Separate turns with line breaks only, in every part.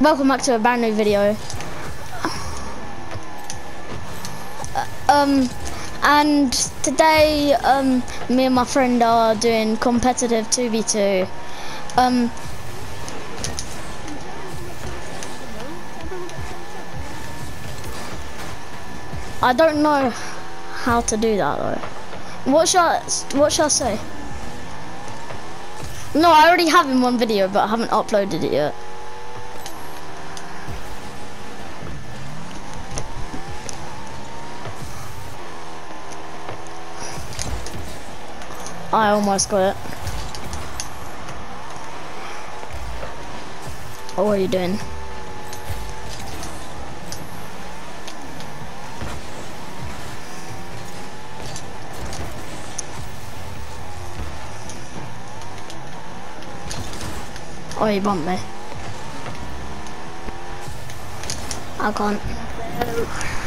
Welcome back to a brand new video. Uh, Um, and today, um, me and my friend are doing competitive 2v2. Um, I don't know how to do that though. What shall I, what shall I say? No, I already have in one video, but I haven't uploaded it yet. I almost got it. Oh, what are you doing? Oh, you bumped me. I can't.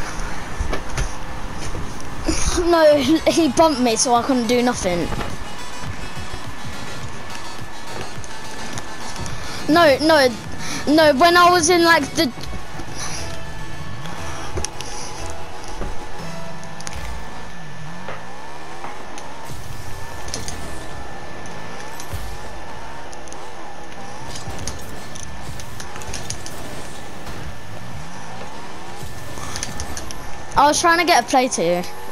No, he bumped me, so I couldn't do nothing. No, no, no. When I was in like the. I was trying to get a play to you.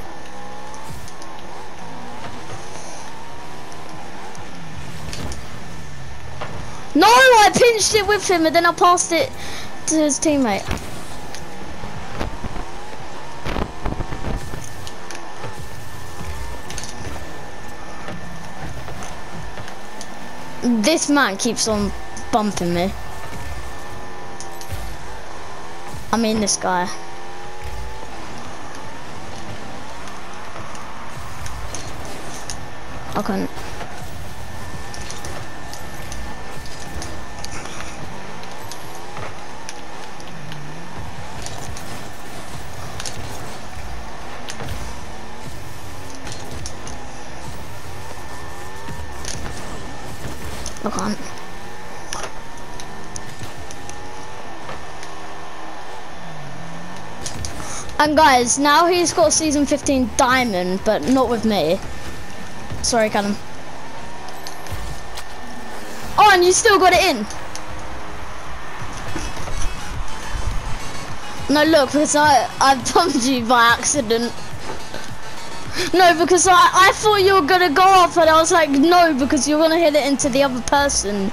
No, I pinched it with him and then I passed it to his teammate. This man keeps on bumping me. I mean this guy. I couldn't. I can't. And guys, now he's got season 15 diamond, but not with me. Sorry, Callum. Oh, and you still got it in. No, look, because I, I bumped you by accident. No, because I, I thought you were to go off, and I was like, no, because you're to hit it into the other person.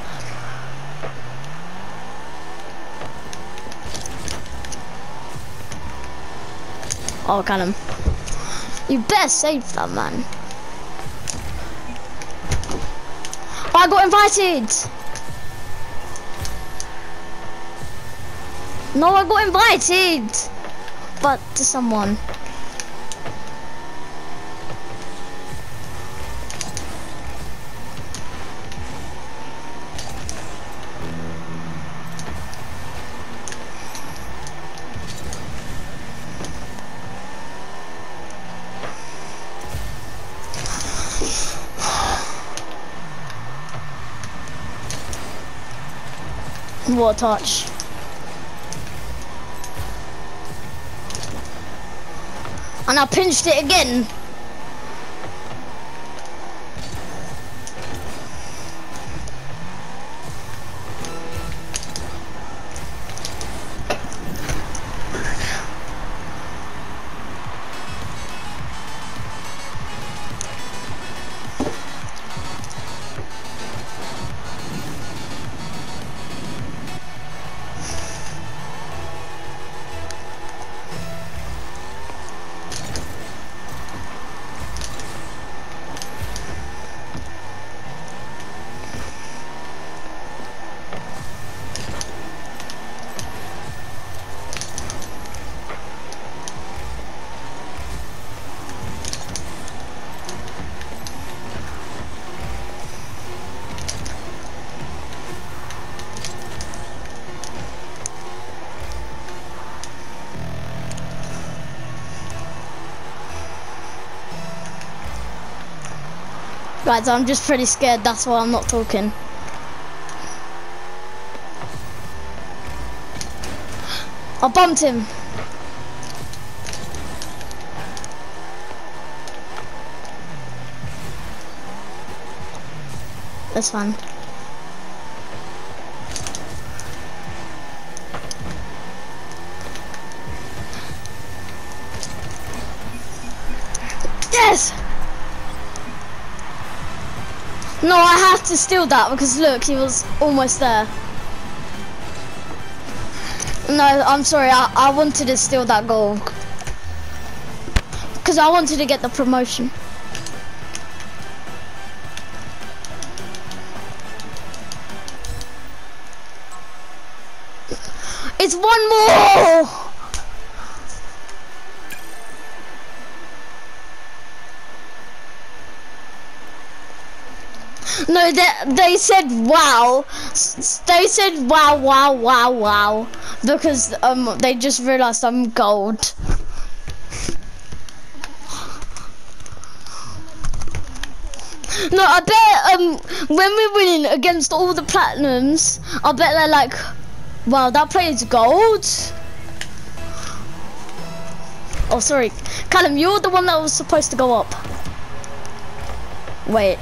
Oh, Callum. You better save that, man. I got invited. No, I got invited. But to someone. A touch. And I pinched it again. Guys, I'm just pretty scared, that's why I'm not talking. I bumped him. That's fine. Yes! No, I have to steal that because look, he was almost there. No, I'm sorry, I, I wanted to steal that goal. Because I wanted to get the promotion. No, they, they said wow. They said wow, wow, wow, wow. Because um, they just realized I'm gold. No, I bet um, when we're winning against all the platinums, I bet they're like, wow, that player's gold. Oh, sorry. Callum, you're the one that was supposed to go up. Wait.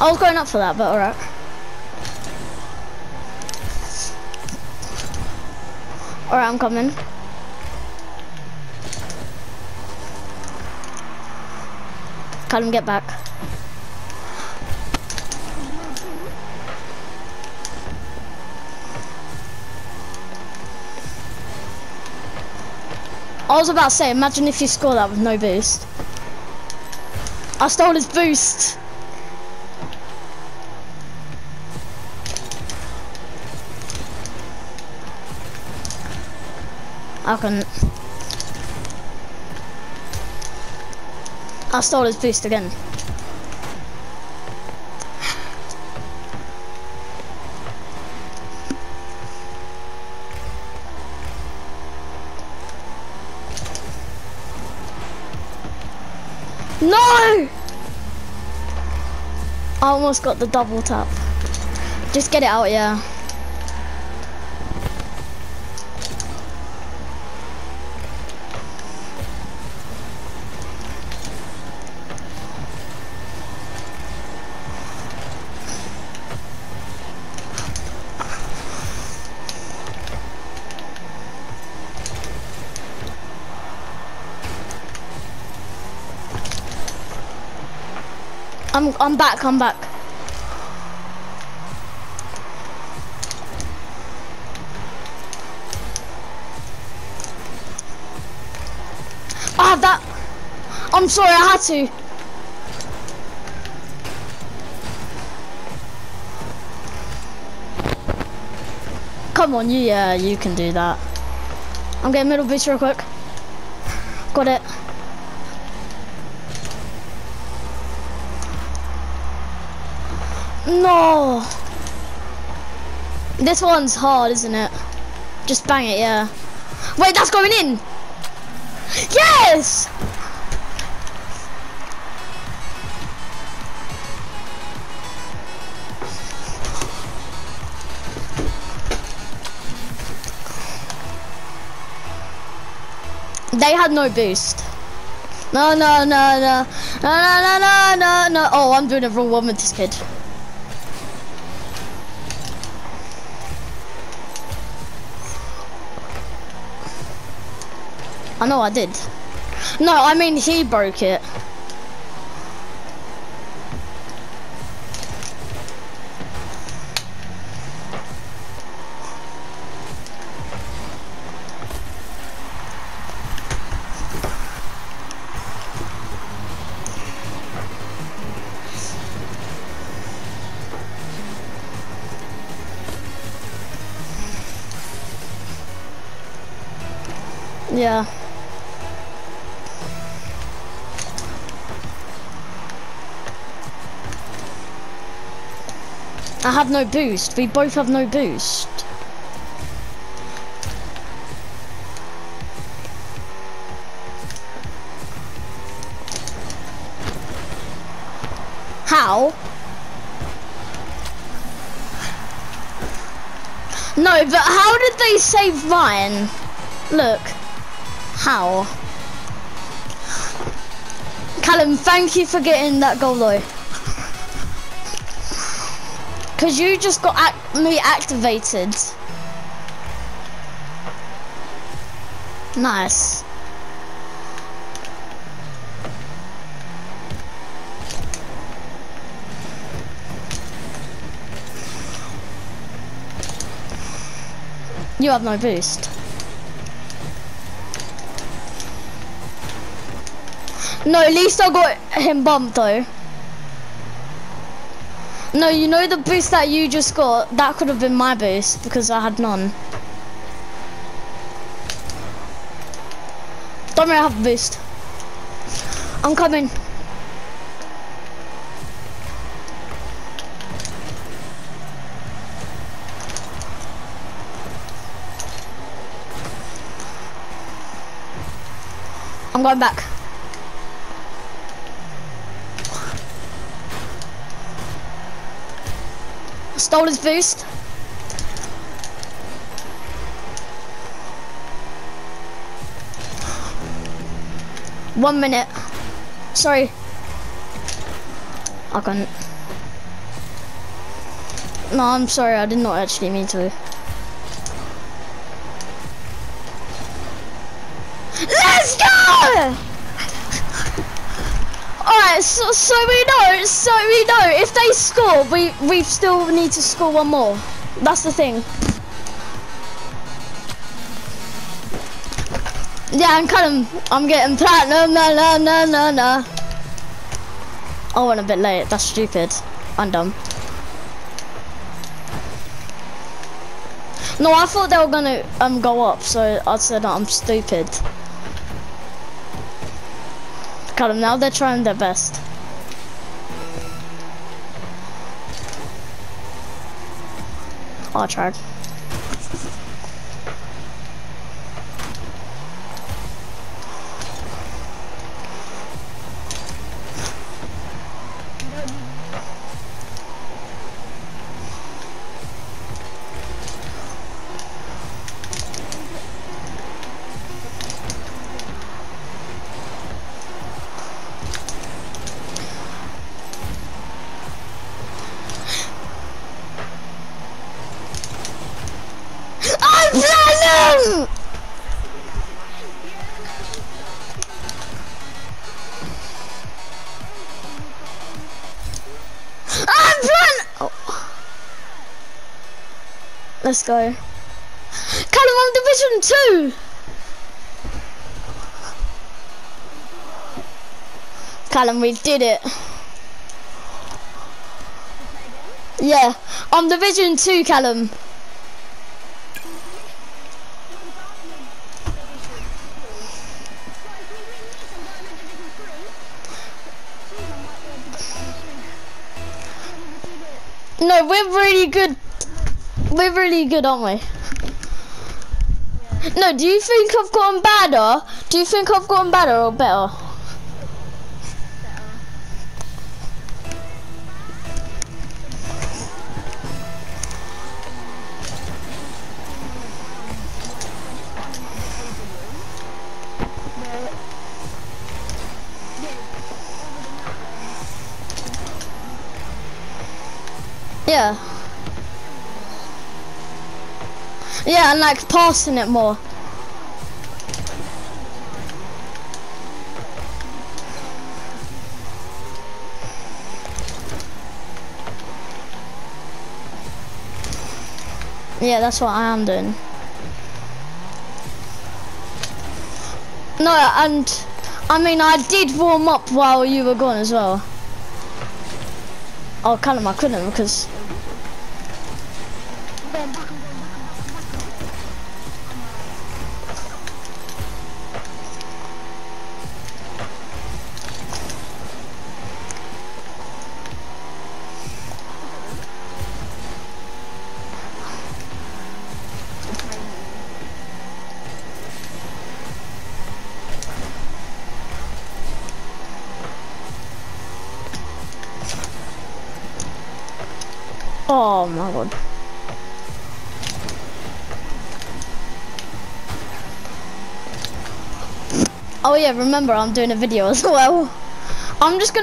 I was going up for that, but alright. Alright, I'm coming. Callum, get back. I was about to say, imagine if you score that with no boost. I stole his boost. I couldn't. I stole his boost again. No! I almost got the double tap. Just get it out, yeah. I'm I'm back, I'm back. Ah, that. I'm sorry, I had to. Come on, you, yeah, you can do that. I'm getting middle boost real quick. Got it. No. This one's hard, isn't it? Just bang it, yeah. Wait, that's going in. Yes! They had no boost. No, no, no, no. No, no, no, no, no, no. Oh, I'm doing a wrong one with this kid. I know I did. No, I mean he broke it. Yeah. I have no boost. We both have no boost. How? No, but how did they save mine? Look. How? Callum, thank you for getting that goal though. Cause you just got me activated. Nice. You have no boost. No, at least I got him bumped though. No, you know the boost that you just got, that could have been my boost because I had none. Don't worry, I have a boost. I'm coming. I'm going back. Stole his boost. One minute. Sorry. I can't. No, I'm sorry. I did not actually mean to. Let's go! Alright, so, so we know, so we know, if they score, we, we still need to score one more. That's the thing. Yeah, I'm of, I'm getting platinum, no, no, no, no, no. I went a bit late, that's stupid. I'm dumb. No, I thought they were gonna um go up, so I said I'm stupid. Cut them now, they're trying their best. I tried. Ah, oh. Let's go. Callum, I'm Division 2! Callum, we did it. Yeah, I'm Division 2, Callum. We're really good. We're really good, aren't we? No, do you think I've gotten badder? Do you think I've gotten better or better? Yeah, and like passing it more. Yeah, that's what I am doing. No, and I mean, I did warm up while you were gone as well. Oh, Callum, I couldn't because Oh my god. Oh yeah, remember I'm doing a video as well. I'm just gonna